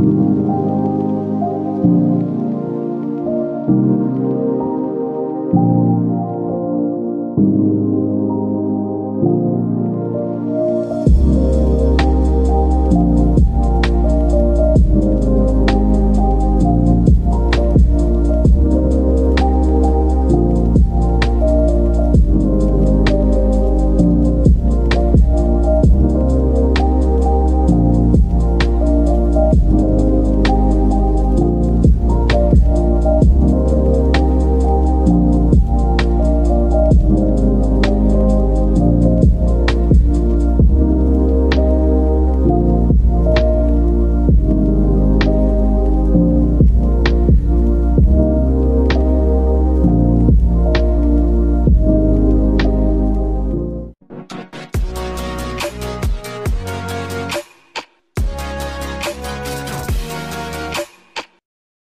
you.